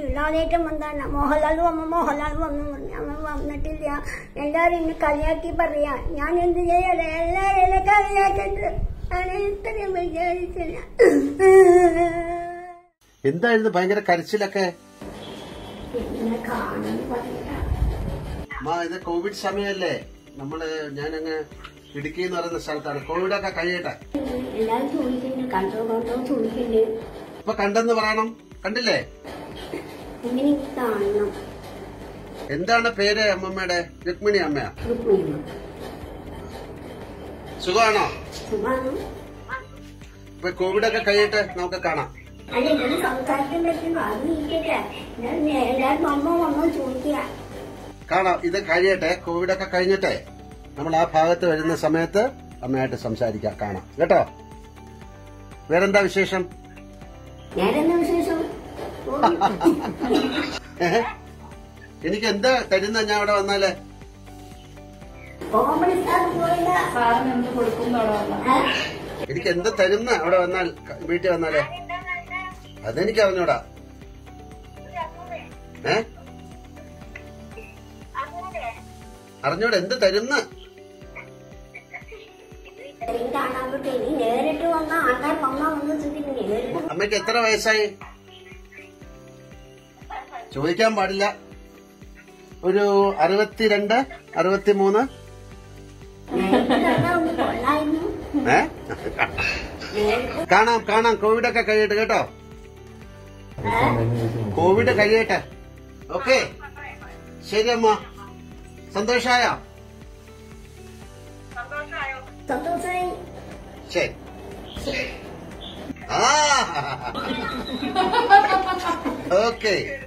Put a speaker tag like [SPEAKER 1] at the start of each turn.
[SPEAKER 1] ഇല്ലാതേറ്റം വന്നാണ്. മോഹൻലാൽ വന്നു മോഹൻലാൽ വന്നു. പറഞ്ഞു അവൻ വന്നിട്ടില്ല. എല്ലാവരും എന്നെ കളിയാക്കി പറയാ. ഞാൻ എന്ത് ചെയ്യല എല്ലാവരും കളിയാക്കിട്ട്. ഇത്രയും വിചാരിച്ചില്ല
[SPEAKER 2] എന്തായിരുന്നു? ഭയങ്കര കരച്ചിലൊക്കെ? ഇത് കോവിഡ് സമയല്ലേ? നമ്മൾ ഞാനങ്ങ് ഇടുക്കി എന്ന് പറയുന്ന സ്ഥലത്താണ്. കോവിഡ് ഒക്കെ കഴിയട്ടെ
[SPEAKER 1] കണ്ടോ കണ്ടോ ചോദിക്കുന്നുണ്ട്
[SPEAKER 2] ഇപ്പൊ കണ്ടെന്ന് പറയണം. കണ്ടില്ലേ?
[SPEAKER 1] ഇങ്ങനെ എനിക്ക് കാണണം?
[SPEAKER 2] എന്താണ് പേര് അമ്മമ്മയുടെ? രുക്മിണി അമ്മയാ? സുഖമാണോ?
[SPEAKER 1] സുഖാണ്
[SPEAKER 2] ഇപ്പൊ കോവിഡ് ഒക്കെ കഴിയട്ടെ നമുക്ക് കാണാം.
[SPEAKER 1] അല്ല ഇങ്ങനെ സംസാരിക്കാൻ പറ്റും അത് ഇരിക്കട്ടെ. ഞാൻ എല്ലാരും അമ്മ വന്നോ ചോദിക്കുക.
[SPEAKER 2] കാണാം. ഇത് കഴിയട്ടെ. കോവിഡ് ഒക്കെ കഴിഞ്ഞിട്ടെ നമ്മൾ ആ ഭാഗത്ത് വരുന്ന സമയത്ത് അമ്മയായിട്ട് സംസാരിക്കാം കാണാം. കേട്ടോ? വേറെന്താ വിശേഷം? ഏഹ്? എനിക്ക് എന്താ തരുന്ന? ഞാൻ അവിടെ വന്നാലേ. എനിക്ക് എന്താ തരുന്ന? അവിടെ വന്നാൽ വീട്ടിൽ വന്നാലേ. അതെനിക്ക് അറിഞ്ഞൂടാ ഏ? അറിഞ്ഞൂടെ എന്ത് തരുന്ന? അമ്മയ്ക്ക് എത്ര വയസ്സായി? ചോദിക്കാൻ പാടില്ല. ഒരു അറുപത്തിരണ്ട് അറുപത്തിമൂന്ന്. ഏ? കാണാം കാണാം. കോവിഡ് ഒക്കെ കഴിയട്ടെ കേട്ടോ. കോവിഡ് കഴിയട്ടെ. ഓക്കെ. ശരി അമ്മ. സന്തോഷായ. ശരി. ആ. ഓക്കെ.